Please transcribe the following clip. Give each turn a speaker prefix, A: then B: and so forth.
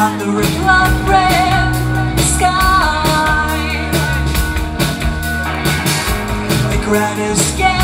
A: Under a blood red sky, the ground is.